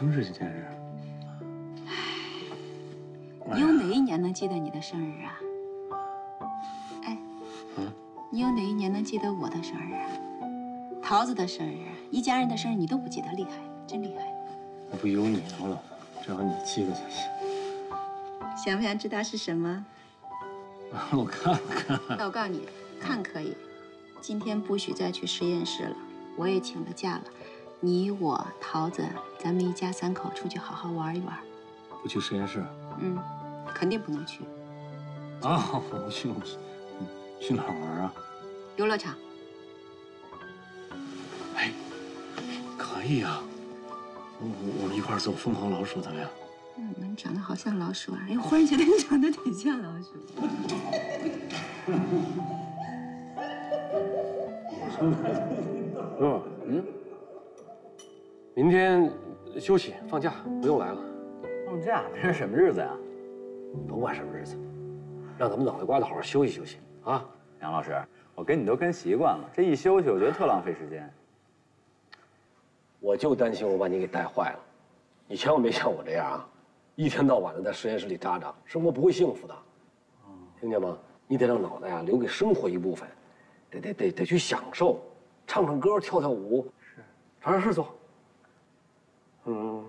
生日今天是。你有哪一年能记得你的生日啊？哎，嗯你有哪一年能记得我的生日啊？桃子的生日，一家人的生日你都不记得，厉害，真厉害！那不有你呢吗，老婆？正好你记得就行。想不想知道是什么？我看看。那我告诉你，看可以，今天不许再去实验室了，我也请了假了。你我桃子，咱们一家三口出去好好玩一玩。不去实验室嗯，肯定不能去啊？我去，我去，嗯去哪儿玩啊？游乐场。哎，可以啊。我我我们一块儿做疯狂老鼠怎么样？嗯，你长得好像老鼠啊！哎，忽然觉得你长得挺像老鼠。哥，嗯，明天休息放假，不用来了。放假这是什么日子呀？甭管什么日子，让咱们脑袋瓜子好好休息休息啊！杨老师，我跟你都跟习惯了，这一休息我觉得特浪费时间。我就担心我把你给带坏了，你千万别像我这样啊，一天到晚的在实验室里扎扎，生活不会幸福的。听见吗？你得让脑袋啊留给生活一部分，得得得得去享受，唱唱歌，跳跳舞，是，找点事做。嗯。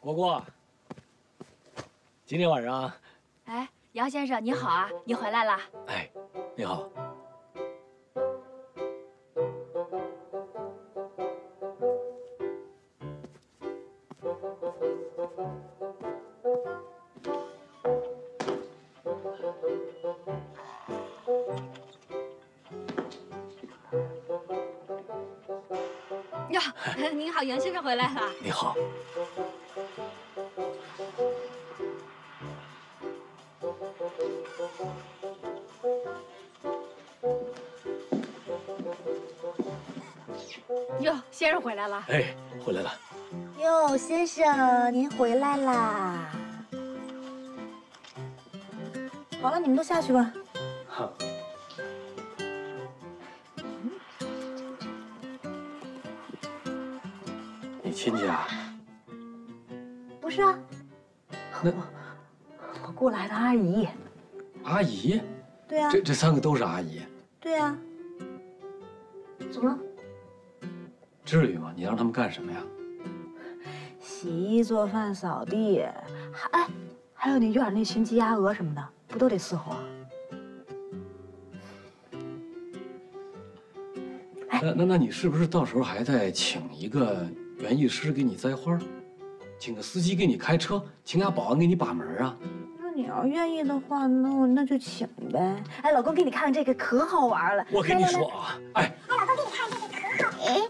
果果，今天晚上，哎，杨先生你好啊，你回来了。哎，你好。回来了。你好。哟，先生回来了。哎，回来了。哟，先生，您回来啦！好了，你们都下去吧。你亲戚啊？不是啊，那我雇来的阿姨。阿姨？对啊，这这三个都是阿姨，对啊。怎么了？至于吗？你让他们干什么呀？洗衣、做饭、扫地，还哎，还有你院儿那群鸡鸭鹅什么的，不都得伺候啊？那那那你是不是到时候还得请一个园艺师给你栽花，请个司机给你开车，请俩保安给你把门啊？那你要愿意的话，那我那就请呗。哎，老公，给你看看这个可好玩了。我跟你说啊，哎，哎，老公，给你看这个可好。哎，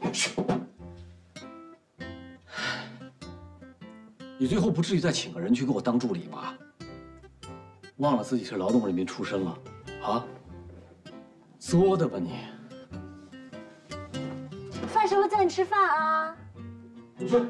你最后不至于再请个人去给我当助理吧？忘了自己是劳动人民出身了，啊？作的吧你！饭熟了叫你吃饭啊。你说。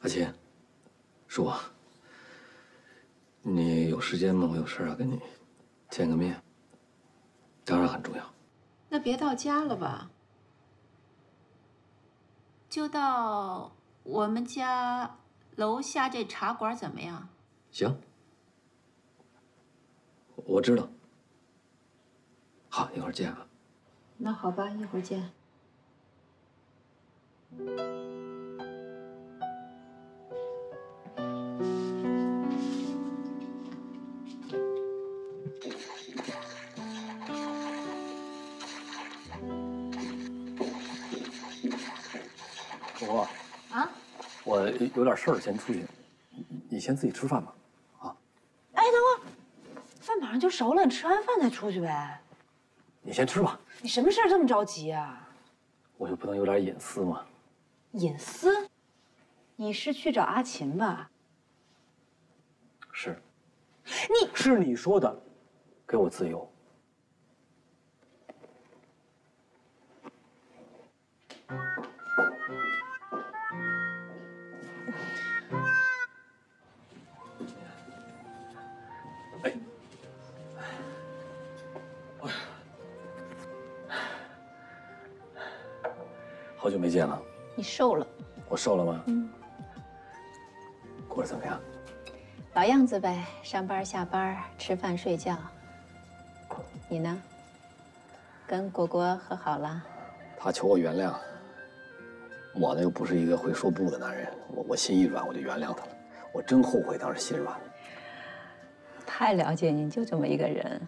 阿琴，是我，你有时间吗？我有事要跟你见个面，别到家了吧，就到我们家楼下这茶馆怎么样？行，我知道。好，一会儿见啊。那好吧，一会儿见。婆婆啊，我有点事儿，先出去，你你先自己吃饭吧。啊哎，等会儿，饭马上就熟了，你吃完饭再出去呗。你先吃吧，你什么事儿这么着急啊？我就不能有点隐私吗？隐私？你是去找阿琴吧？是，你是你说的，给我自由。久没见了，你瘦了，我瘦了吗？嗯。过得怎么样？老样子呗，上班下班，吃饭睡觉。你呢？跟果果和好了？他求我原谅，我呢又不是一个会说不的男人，我我心一软我就原谅他了。我真后悔当时心软。太了解你，就这么一个人。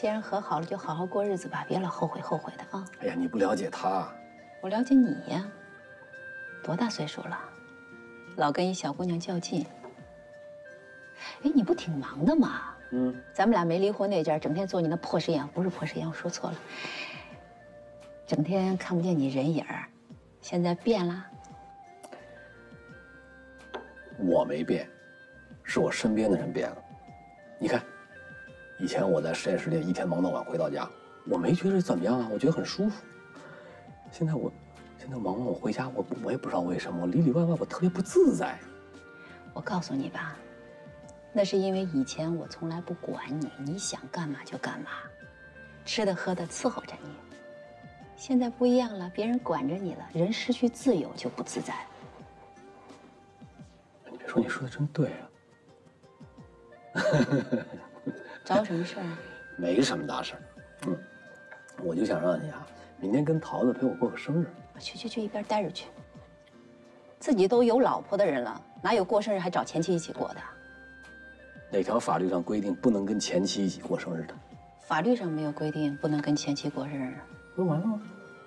既然和好了，就好好过日子吧，别老后悔后悔的啊。哎呀，你不了解他，我了解你呀，多大岁数了，老跟一小姑娘较劲。哎，你不挺忙的吗？嗯，咱们俩没离婚那阵儿，整天做你那破实验，不是破实验，我说错了。整天看不见你人影儿，现在变了。我没变，是我身边的人变了。你看，以前我在实验室里一天忙到晚回到家，我没觉得怎么样啊，我觉得很舒服。现在我，现在忙完我回家，我我也不知道为什么，我里里外外我特别不自在。我告诉你吧，那是因为以前我从来不管你，你想干嘛就干嘛，吃的喝的伺候着你。现在不一样了，别人管着你了，人失去自由就不自在。你别说，你说的真对啊。找我什么事儿啊？没什么大事儿，嗯，我就想让你啊，明天跟桃子陪我过个生日。去去去，一边待着去。自己都有老婆的人了，哪有过生日还找前妻一起过的？哪条法律上规定不能跟前妻一起过生日的？法律上没有规定不能跟前妻过生日，不完了吗？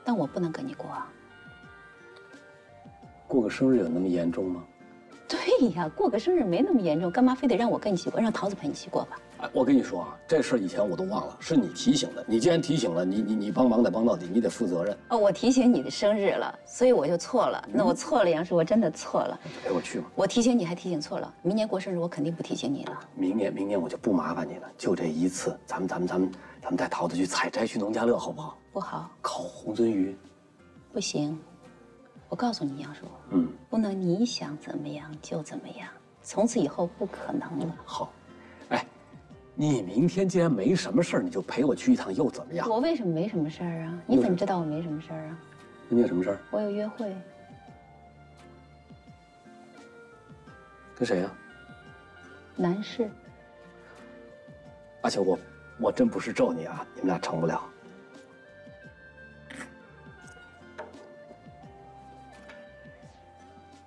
但我不能跟你过啊。过个生日有那么严重吗？对呀，过个生日没那么严重，干嘛非得让我跟你一起过？让桃子陪你一起过吧。哎，我跟你说啊，这事儿以前我都忘了，是你提醒的。你既然提醒了，你你你帮忙得帮到底，你得负责任。哦，我提醒你的生日了，所以我就错了。那我错了，杨叔，我真的错了。陪我去吧。我提醒你还提醒错了，明年过生日我肯定不提醒你了。明年明年我就不麻烦你了，就这一次，咱们咱们咱们咱们带桃子去采摘，去农家乐，好不好？不好，烤红鳟鱼，不行。我告诉你，杨叔，嗯，不能你想怎么样就怎么样，从此以后不可能了。好。哎，你明天既然没什么事儿，你就陪我去一趟，又怎么样？我为什么没什么事儿啊？你怎么知道我没什么事儿啊？那你有什么事儿？我有约会，跟谁呀、男士。而且我我真不是咒你啊，你们俩成不了。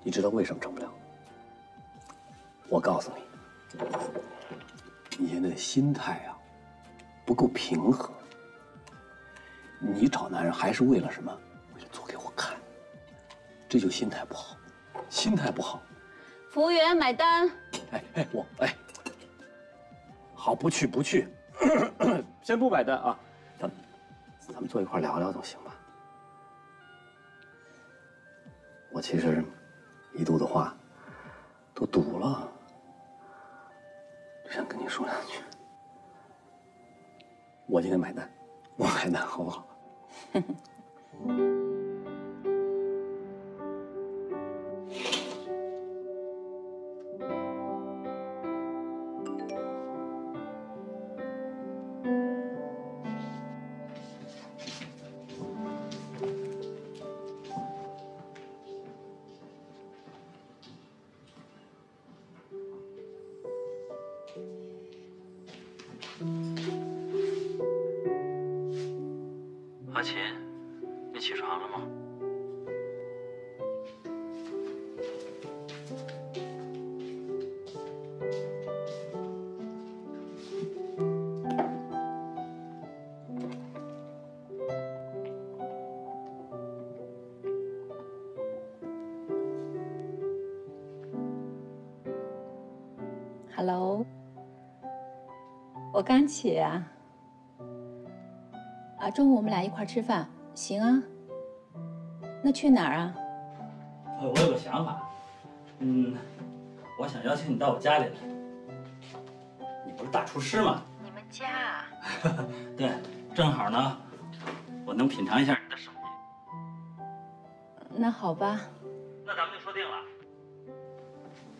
你知道为什么成不了？我告诉你，你现在心态啊不够平和。你找男人还是为了什么？为了做给我看，这就心态不好。心态不好，服务员买单。哎哎，我哎，好，不去不去，先不买单啊，咱们咱们坐一块儿聊聊总行吧？我其实一肚子话都堵了，就想跟你说两句。我今天买单，我买单好不好？我刚起啊。啊，中午我们俩一块儿吃饭，行啊。那去哪儿啊？我有个想法，嗯，我想邀请你到我家里来。你不是大厨师吗？你们家啊？对，正好呢，我能品尝一下你的手艺。那好吧。那咱们就说定了。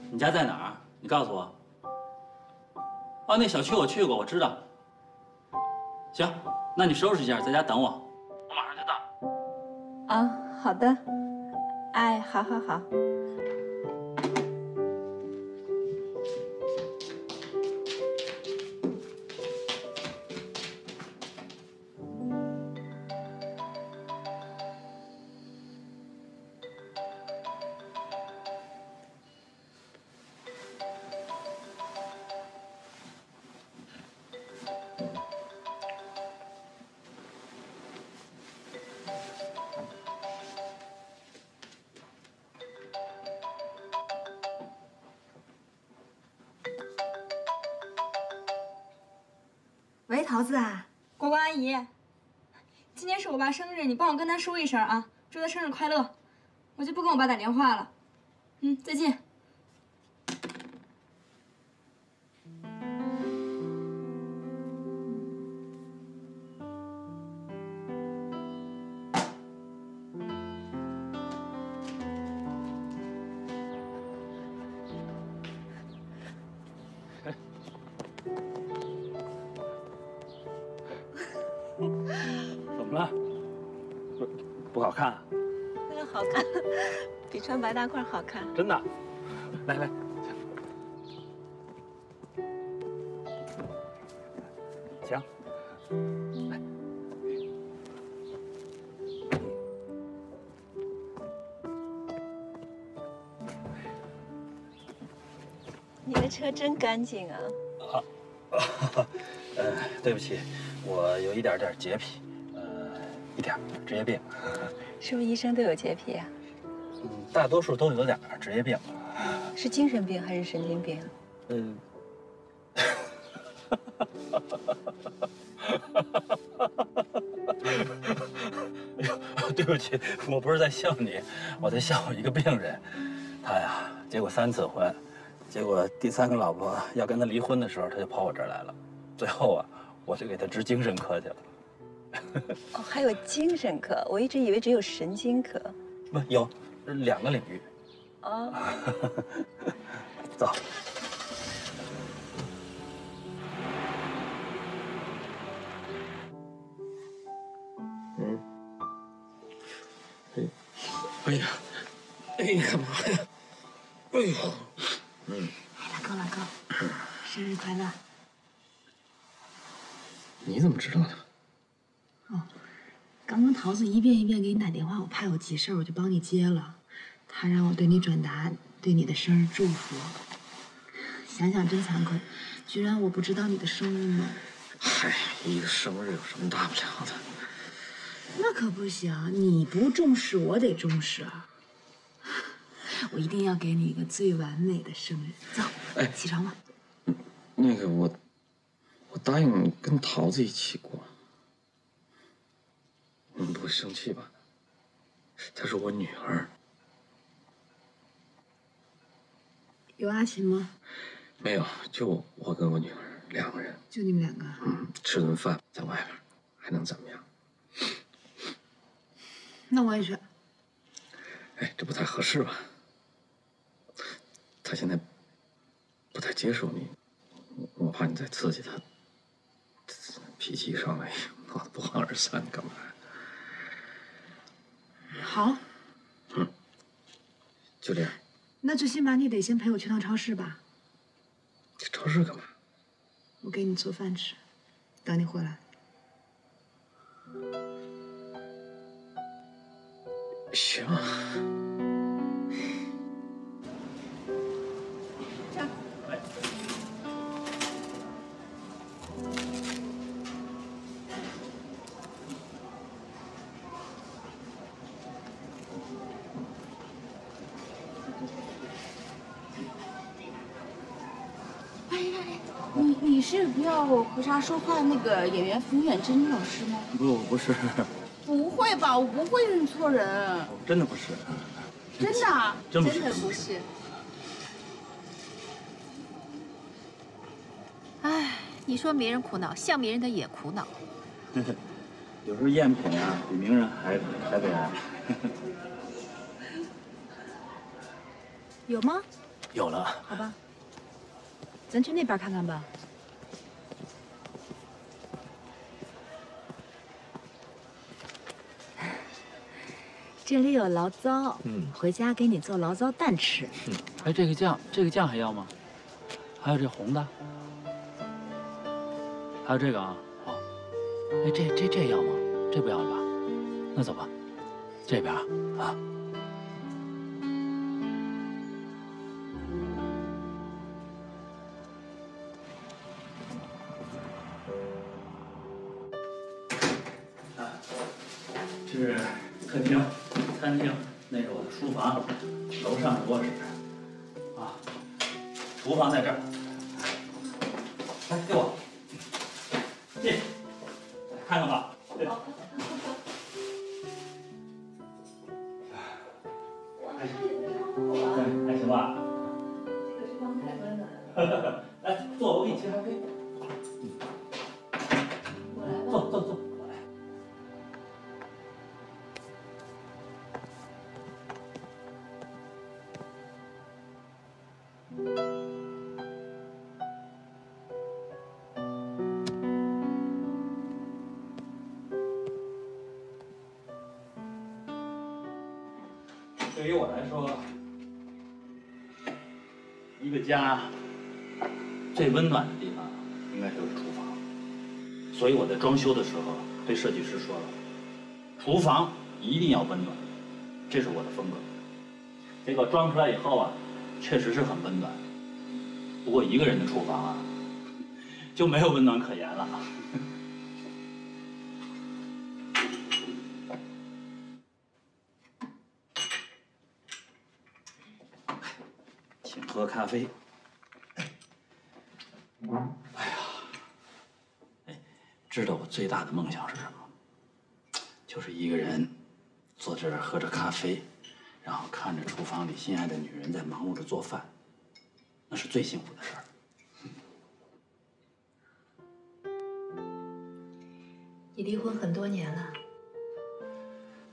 你家在哪儿？你告诉我。哦，那小区我去过，我知道。行，那你收拾一下，在家等我，我马上就到。啊，好的。哎，好好好。帮我跟他说一声啊，祝他生日快乐。我就不跟我爸打电话了。嗯，再见。好看啊？那个好看，比穿白大褂好看。真的？来来，行。来，你的车真干净啊！啊呃，对不起，我有一点点洁癖，呃，一点职业病。是不是医生都有洁癖啊？嗯，大多数都有点儿职业病。是精神病还是神经病？嗯。哎呦，对不起，我不是在笑你，我在笑我一个病人。他呀，结过三次婚，结果第三个老婆要跟他离婚的时候，他就跑我这儿来了。最后啊，我就给他治精神科去了。哦，还有精神科，我一直以为只有神经科。不，有两个领域。哦，走。嗯。哎，哎呀，哎，你干嘛呀？哎呦，嗯，老公，老公，生日快乐！你怎么知道的？哦，刚刚桃子一遍一遍给你打电话，我怕有急事儿，我就帮你接了。她让我对你转达对你的生日祝福。想想真惭愧，居然我不知道你的生日呢。嗨，一个生日有什么大不了的？那可不行，你不重视，我得重视啊！我一定要给你一个最完美的生日。走，哎起床吧。那个我，我答应跟桃子一起过。你们不会生气吧？她是我女儿。有阿琴吗？没有，就我跟我女儿两个人。就你们两个。嗯，吃顿饭在外边，还能怎么样？那我也去。哎，这不太合适吧？他现在不太接受你，我怕你再刺激他，脾气一上来，闹得不欢而散，干嘛呀？好。嗯。就这样。那最起码你得先陪我去趟超市吧。去超市干嘛？我给你做饭吃，等你回来。行。是不要和他说话那个演员冯远征老师吗？不，不是，不会吧，我不会认错人，真的不是。真的啊，真的不是。哎，你说名人苦恼，像名人的也苦恼。有时候赝品啊，比名人还还悲哀。有吗？有了，好吧，咱去那边看看吧。这里有醪糟，嗯回家给你做醪糟蛋吃。嗯，哎，这个酱，这个酱还要吗？还有这红的，还有这个啊，好。哎，这这这要吗？这不要了吧？那走吧，这边啊书房，楼上的卧室。啊，厨房在这儿。对于我来说，一个家最温暖的地方应该就是厨房。所以我在装修的时候对设计师说了，厨房一定要温暖，这是我的风格。结果装出来以后啊，确实是很温暖。不过一个人的厨房啊，就没有温暖可言了。咖啡。哎呀，哎，知道我最大的梦想是什么？就是一个人坐这儿喝着咖啡，然后看着厨房里心爱的女人在忙碌着做饭，那是最幸福的事儿。你离婚很多年了，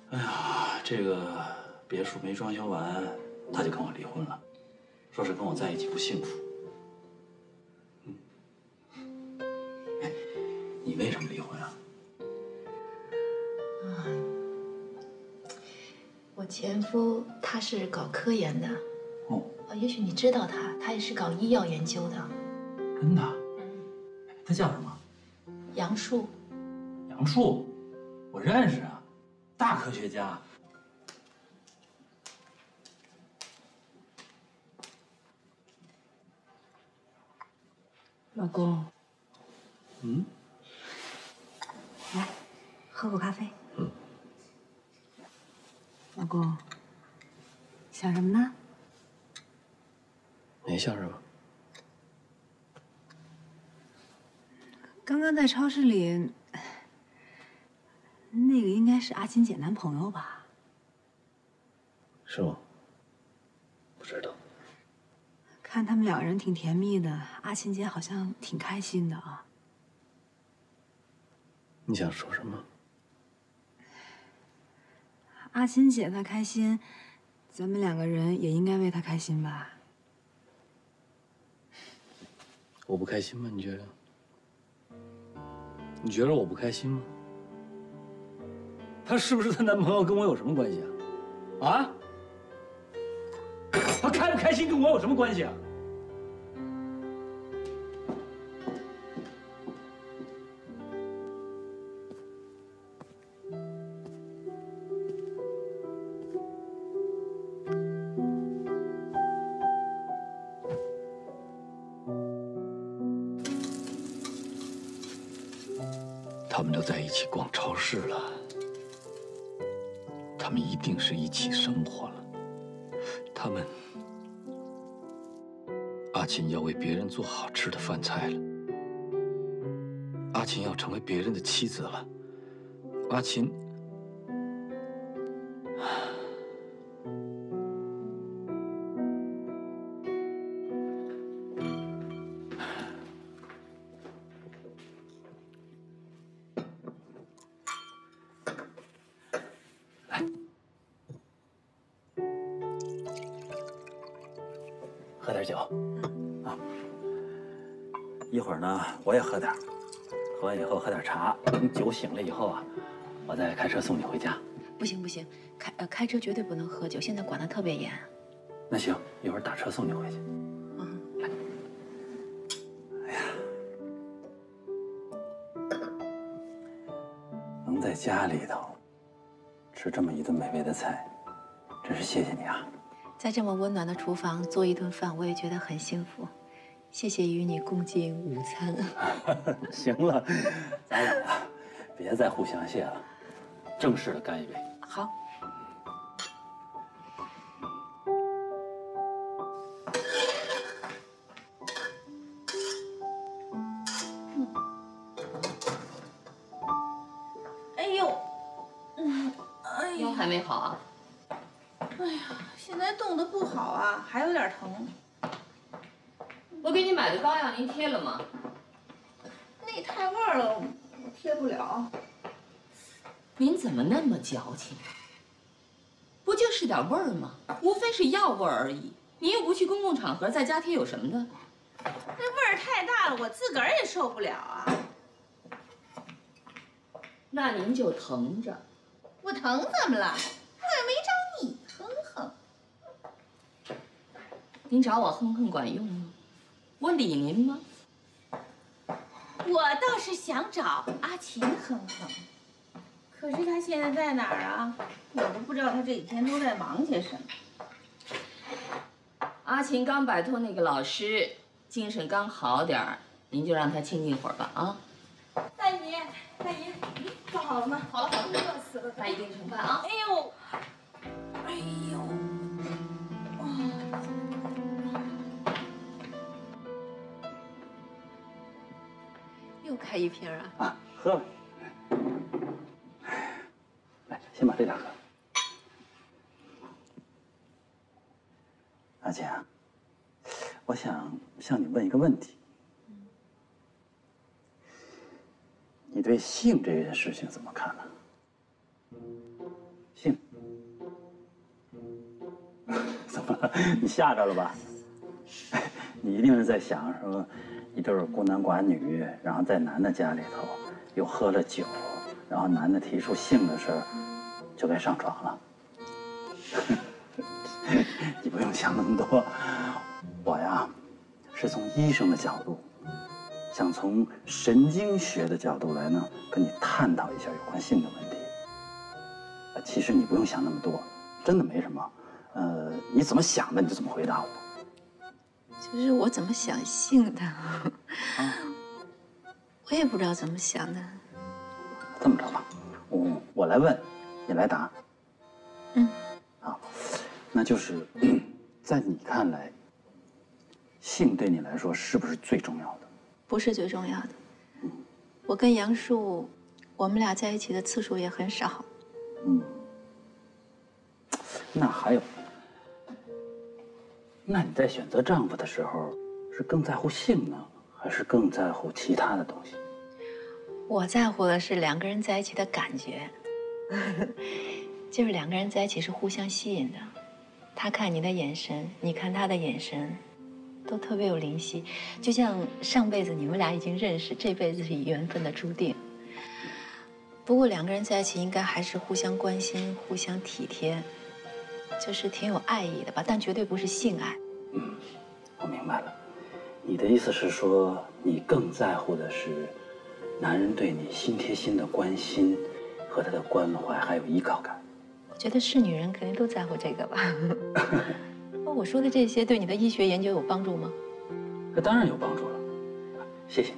哎呀，这个别墅没装修完，他就跟我离婚了，说是跟我在一起不幸福。嗯，哎，你为什么离婚啊？我前夫他是搞科研的，哦，啊，也许你知道他，他也是搞医药研究的。真的？他叫什么？杨树，杨树，我认识啊，大科学家。老公，嗯，来，喝口咖啡。老公，想什么呢？没想什么。刚刚在超市里，那个应该是阿琴姐男朋友吧？是吗？不知道。看他们两个人挺甜蜜的，阿琴姐好像挺开心的啊。你想说什么？阿琴姐她开心，咱们两个人也应该为她开心吧？我不开心吗？你觉得？你觉得我不开心吗？她是不是她男朋友跟我有什么关系啊？啊？她开不开心跟我有什么关系啊？一起逛超市了，他们一定是一起生活了。他们，阿琴要为别人做好吃的饭菜了，阿琴要成为别人的妻子了，阿琴。喝点酒，啊，一会儿呢我也喝点，喝完以后喝点茶，等酒醒了以后啊，我再开车送你回家。不行不行，开呃开车绝对不能喝酒，现在管得特别严。那行，一会儿打车送你回去。嗯，哎呀，能在家里头吃这么一顿美味的菜，真是谢谢你啊！在这么温暖的厨房做一顿饭，我也觉得很幸福。谢谢与你共进午餐。行了，咱俩啊，别再互相谢了，正式的干一杯。好。矫情？不就是点味儿吗？无非是药味儿而已。您又不去公共场合，在家贴有什么的？那味儿太大了，我自个儿也受不了啊。那您就疼着。我疼怎么了？我也没找你哼哼。您找我哼哼管用吗？我理您吗？我倒是想找阿琴哼哼，可是他现在在哪儿啊？我都不知道他这几天都在忙些什么。阿琴刚摆脱那个老师，精神刚好点儿，您就让她清静会儿吧啊。大姨，大姨，做好了吗？好了好了，热死了。大姨给你盛饭啊。哎呦，哎呦，哇又开一瓶啊？啊，喝吧。来，先把这两个。阿姐，我想向你问一个问题。你对性这件事情怎么看呢？性？怎么了？你吓着了吧？你一定是在想说，一对孤男寡女，然后在男的家里头又喝了酒，然后男的提出性的事儿，就该上床了。你不用想那么多，我呀，是从医生的角度，想从神经学的角度来呢，跟你探讨一下有关性的问题。呃其实你不用想那么多，真的没什么。呃，你怎么想的你就怎么回答我。就是我怎么想性的，我也不知道怎么想的。这么着吧，我我来问，你来答。嗯，好，那就是 在你看来，性对你来说是不是最重要的？不是最重要的。我跟杨树，我们俩在一起的次数也很少。嗯，那还有，那你在选择丈夫的时候，是更在乎性呢，还是更在乎其他的东西？我在乎的是两个人在一起的感觉，就是两个人在一起是互相吸引的。他看你的眼神，你看他的眼神，都特别有灵犀，就像上辈子你们俩已经认识，这辈子是缘分的注定。不过两个人在一起应该还是互相关心、互相体贴，就是挺有爱意的吧，但绝对不是性爱。嗯我明白了，你的意思是说，你更在乎的是男人对你心贴心的关心和他的关怀，还有依靠感。我觉得是女人肯定都在乎这个吧。那 我说的这些对你的医学研究有帮助吗？那当然有帮助了，谢谢你。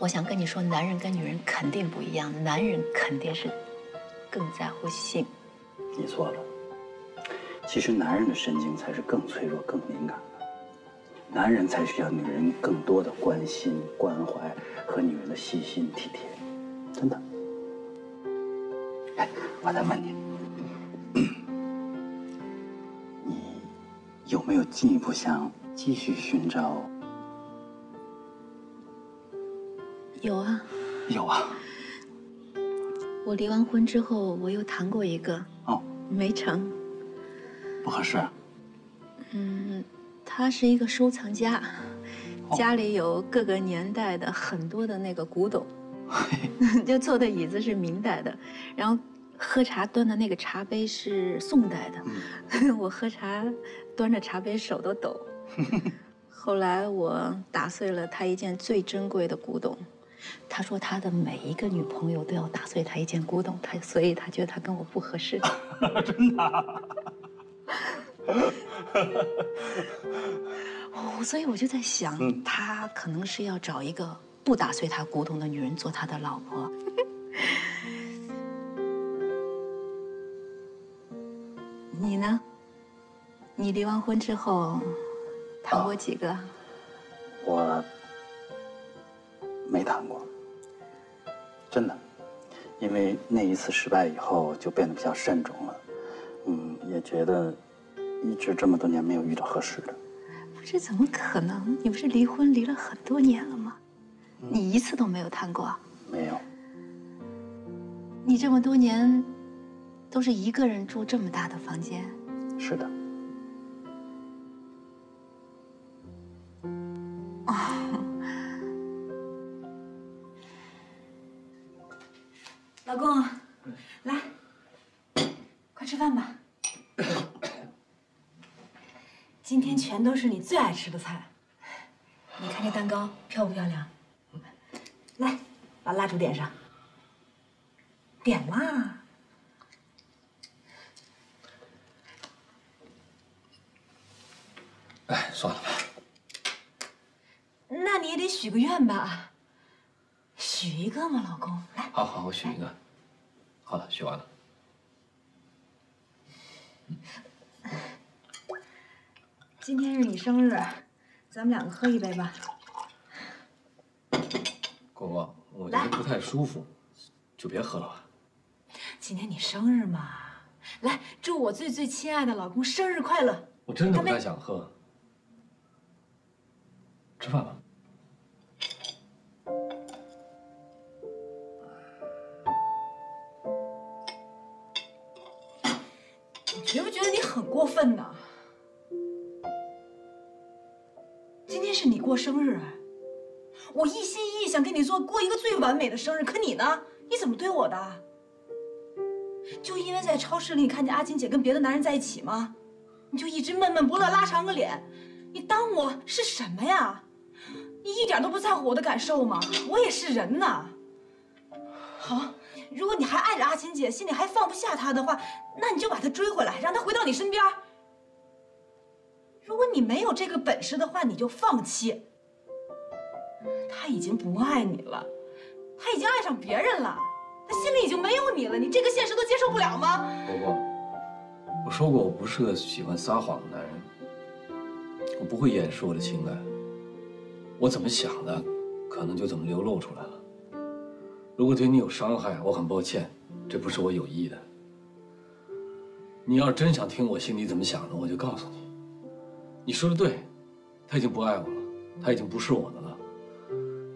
我想跟你说，男人跟女人肯定不一样，男人肯定是更在乎性。你错了，其实男人的神经才是更脆弱、更敏感的，男人才需要女人更多的关心、关怀和女人的细心体贴，真的。哎，我再问你，你有没有进一步想继续寻找？有啊，有啊。我离完婚之后，我又谈过一个，哦，没成。不合适。嗯，他是一个收藏家，家里有各个年代的很多的那个古董，就坐的椅子是明代的，然后喝茶端的那个茶杯是宋代的，我喝茶端着茶杯手都抖。后来我打碎了他一件最珍贵的古董。他说他的每一个女朋友都要打碎他一件古董，他所以他觉得他跟我不合适。真的？哦，所以我就在想，他可能是要找一个不打碎他古董的女人做他的老婆。你呢？你离完婚之后谈过几个？我。没谈过，真的，因为那一次失败以后就变得比较慎重了，嗯，也觉得一直这么多年没有遇到合适的。不是怎么可能？你不是离婚离了很多年了吗？你一次都没有谈过？没有。你这么多年都是一个人住这么大的房间？是的。老公，来，快吃饭吧。今天全都是你最爱吃的菜。你看这蛋糕漂不漂亮？来，把蜡烛点上。点啦。哎，算了吧。那你也得许个愿吧。许一个嘛，老公，来。好好，我许一个。好了，许完了。今天是你生日，咱们两个喝一杯吧。果果，我觉得不太舒服，就别喝了吧。今天你生日嘛，来，祝我最最亲爱的老公生日快乐。我真的不太想喝。吃饭吧。你觉不觉得你很过分呢？今天是你过生日，我一心一意想给你做过一个最完美的生日，可你呢？你怎么对我的？就因为在超市里看见阿金姐跟别的男人在一起吗？你就一直闷闷不乐，拉长个脸？你当我是什么呀？你一点都不在乎我的感受吗？我也是人呐。好。如果你还爱着阿琴姐，心里还放不下她的话，那你就把她追回来，让她回到你身边。如果你没有这个本事的话，你就放弃。他已经不爱你了，他已经爱上别人了，他心里已经没有你了，你这个现实都接受不了吗？伯伯，我说过我不是个喜欢撒谎的男人，我不会掩饰我的情感，我怎么想的，可能就怎么流露出来了。如果对你有伤害，我很抱歉，这不是我有意的。你要真想听我心里怎么想的，我就告诉你。你说的对，他已经不爱我了，他已经不是我的了。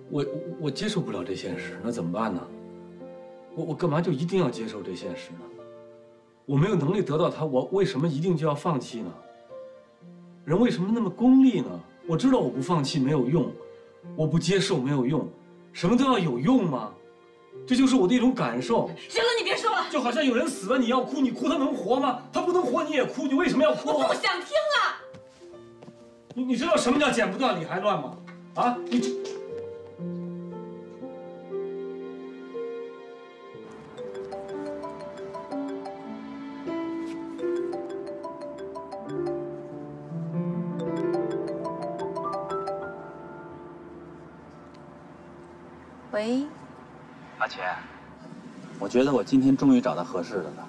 我我接受不了这现实，那怎么办呢？我我干嘛就一定要接受这现实呢？我没有能力得到他，我为什么一定就要放弃呢？人为什么那么功利呢？我知道我不放弃没有用，我不接受没有用，什么都要有用吗？这就是我的一种感受。行了，你别说了。就好像有人死了，你要哭，你哭他能活吗？他不能活，你也哭，你为什么要哭？我不想听了。你你知道什么叫剪不断理还乱吗？啊，你这。喂，阿琴，我觉得我今天终于找到合适的了，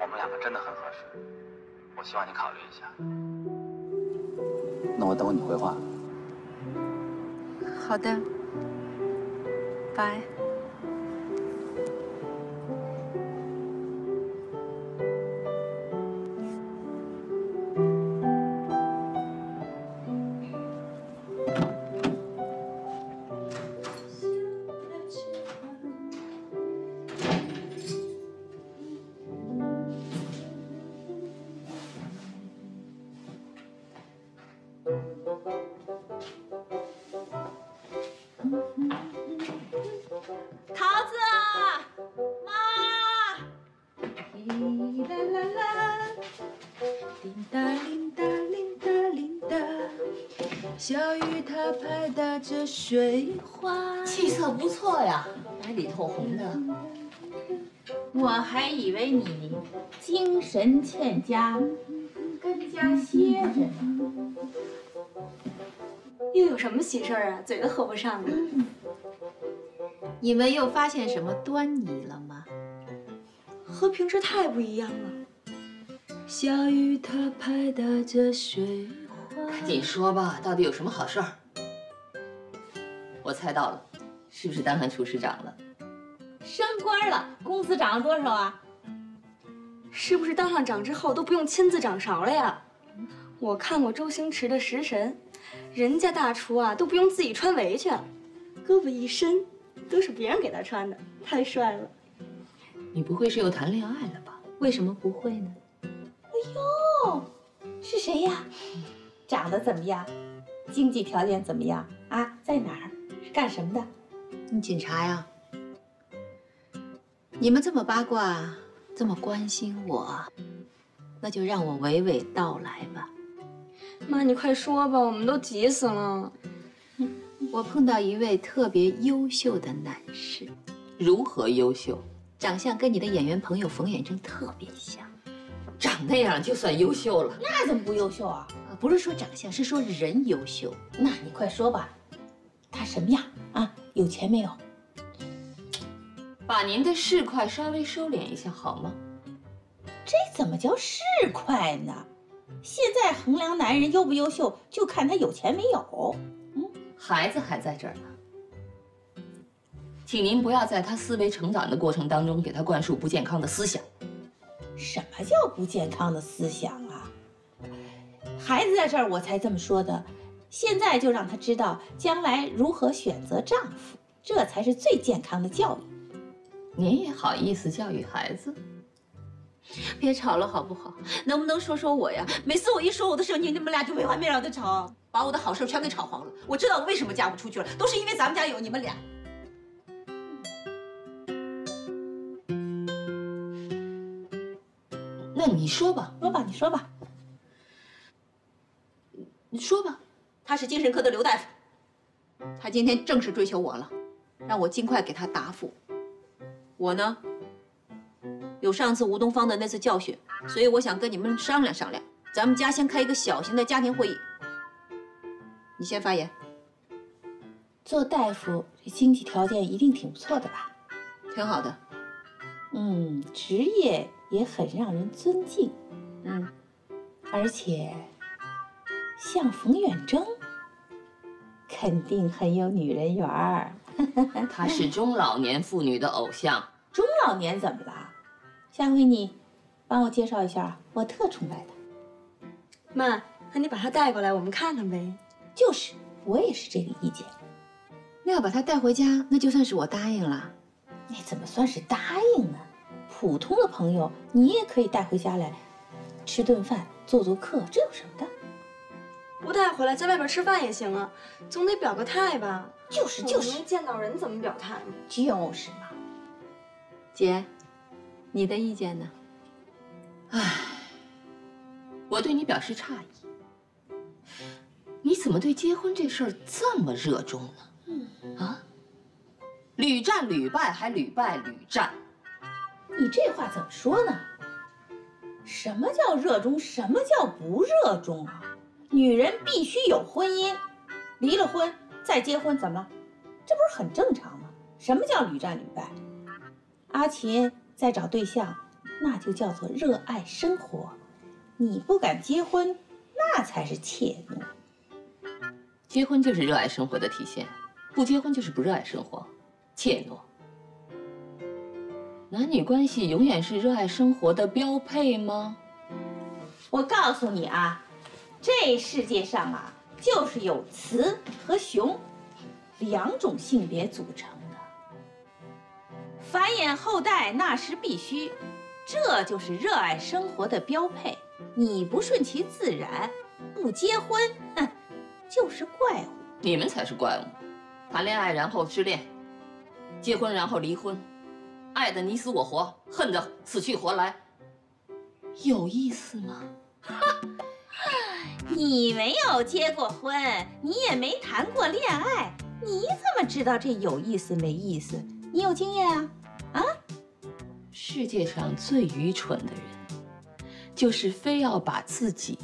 我们两个真的很合适，我希望你考虑一下。那我等会你回话。好的，拜。拍打着水花。气色不错呀，白里透红的。我还以为你精神欠佳，跟家歇着呢。又有什么喜事儿啊？嘴都合不上了。你们又发现什么端倪了吗？和平时太不一样了。小雨它拍打着水花。赶紧说吧，到底有什么好事儿？我猜到了，是不是当上厨师长了？升官了，工资涨了多少啊？是不是当上长之后都不用亲自掌勺了呀？我看过周星驰的《食神》，人家大厨啊都不用自己穿围裙，胳膊一伸，都是别人给他穿的，太帅了。你不会是又谈恋爱了吧？为什么不会呢？哎呦，是谁呀？长得怎么样？经济条件怎么样？啊，在哪儿？是干什么的？你警察呀？你们这么八卦，这么关心我，那就让我娓娓道来吧。妈，你快说吧，我们都急死了。我碰到一位特别优秀的男士，如何优秀？长相跟你的演员朋友冯远征特别像。长那样就算优秀了？那怎么不优秀啊？啊，不是说长相，是说人优秀。那你快说吧，他什么样啊？有钱没有？把您的市侩稍微收敛一下好吗？这怎么叫市侩呢？现在衡量男人优不优秀，就看他有钱没有。嗯，孩子还在这儿呢，请您不要在他思维成长的过程当中给他灌输不健康的思想。什么叫不健康的思想啊？孩子在这儿，我才这么说的。现在就让他知道将来如何选择丈夫，这才是最健康的教育。您也好意思教育孩子？别吵了好不好？能不能说说我呀？每次我一说我的事情，你们俩就没完没了的吵，把我的好事全给吵黄了。我知道我为什么嫁不出去了，都是因为咱们家有你们俩。那你说吧，说吧，你说吧，你说吧。他是精神科的刘大夫，他今天正式追求我了，让我尽快给他答复。我呢，有上次吴东方的那次教训，所以我想跟你们商量商量，咱们家先开一个小型的家庭会议。你先发言。做大夫，这经济条件一定挺不错的吧？挺好的。嗯，职业也很让人尊敬。嗯，而且像冯远征，肯定很有女人缘儿。他是中老年妇女的偶像。中老年怎么了？下回你帮我介绍一下，我特崇拜他。妈，那你把他带过来，我们看看呗。就是，我也是这个意见。那要把他带回家，那就算是我答应了。那怎么算是答应呢？普通的朋友，你也可以带回家来，吃顿饭，做做客，这有什么的？不带回来，在外边吃饭也行啊，总得表个态吧？就是就是，没见到人怎么表态嘛？就是嘛。姐，你的意见呢？唉，我对你表示诧异。你怎么对结婚这事儿这么热衷呢？嗯啊，屡战屡败，还屡败屡战。你这话怎么说呢？什么叫热衷？什么叫不热衷啊？女人必须有婚姻，离了婚再结婚怎么了？这不是很正常吗？什么叫屡战屡败？阿琴在找对象，那就叫做热爱生活。你不敢结婚，那才是怯懦。结婚就是热爱生活的体现，不结婚就是不热爱生活，怯懦。男女关系永远是热爱生活的标配吗？我告诉你啊，这世界上啊，就是有雌和雄两种性别组成的，繁衍后代那是必须，这就是热爱生活的标配。你不顺其自然，不结婚，哼，就是怪物。你们才是怪物，谈恋爱然后失恋，结婚然后离婚，爱的你死我活，恨得死去活来，有意思吗？你没有结过婚，你也没谈过恋爱，你怎么知道这有意思没意思？你有经验啊？啊？世界上最愚蠢的人。就是非要把自己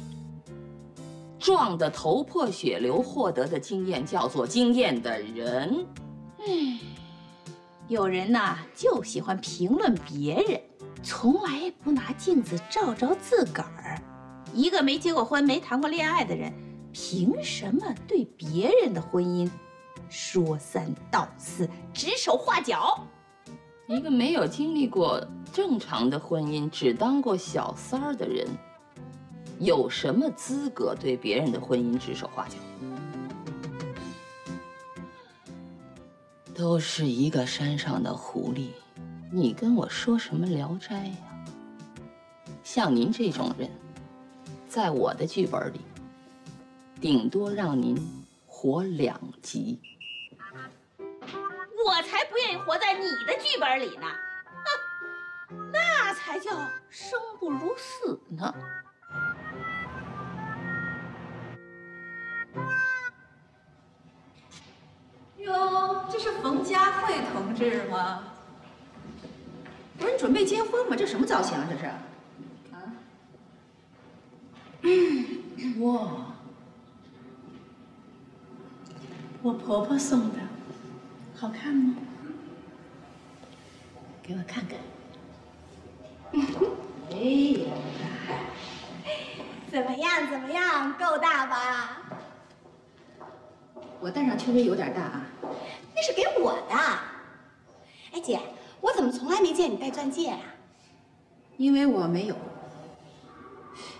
撞得头破血流获得的经验叫做经验的人。唉，有人呐就喜欢评论别人，从来不拿镜子照照自个儿。一个没结过婚、没谈过恋爱的人，凭什么对别人的婚姻说三道四、指手画脚？一个没有经历过正常的婚姻，只当过小三儿的人，有什么资格对别人的婚姻指手画脚？都是一个山上的狐狸，你跟我说什么《聊斋》呀？像您这种人，在我的剧本里，顶多让您活两集。我才不愿意活在你的剧本里呢！哼，那才叫生不如死呢。哟，这是冯佳慧同志吗？不是你准备结婚吗？这什么造型啊？这是？啊？哇！我婆婆送的。好看吗？给我看看。哎呀，怎么样？怎么样？够大吧？我戴上确实有点大啊。那是给我的。哎，姐，我怎么从来没见你戴钻戒啊？因为我没有。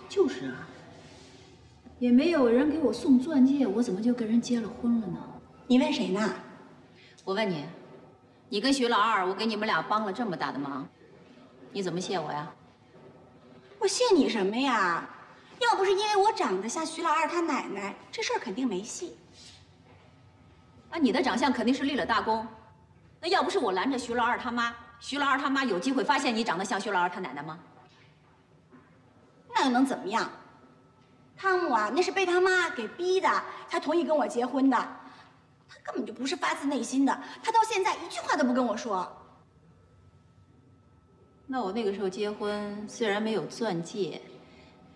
就是啊，也没有人给我送钻戒，我怎么就跟人结了婚了呢？你问谁呢？我问你，你跟徐老二，我给你们俩帮了这么大的忙，你怎么谢我呀？我谢你什么呀？要不是因为我长得像徐老二他奶奶，这事儿肯定没戏。啊，你的长相肯定是立了大功。那要不是我拦着徐老二他妈，徐老二他妈有机会发现你长得像徐老二他奶奶吗？那又能怎么样？汤姆啊，那是被他妈给逼的，才同意跟我结婚的。他根本就不是发自内心的，他到现在一句话都不跟我说。那我那个时候结婚，虽然没有钻戒，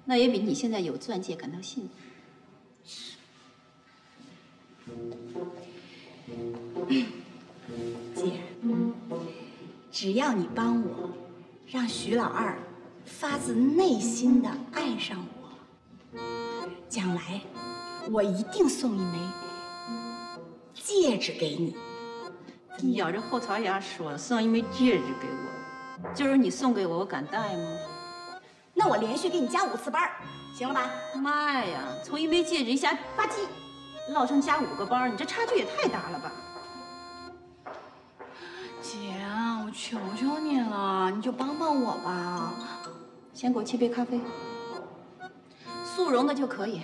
那也比你现在有钻戒感到幸福。姐，只要你帮我，让徐老二发自内心的爱上我，将来我一定送一枚。戒指给你，你咬着后槽牙说送一枚戒指给我，就是你送给我，我敢戴吗？那我连续给你加五次班，行了吧？妈呀，从一枚戒指一下吧唧，落成加五个班，你这差距也太大了吧？姐，我求求你了，你就帮帮我吧。先给我沏杯咖啡，速溶的就可以。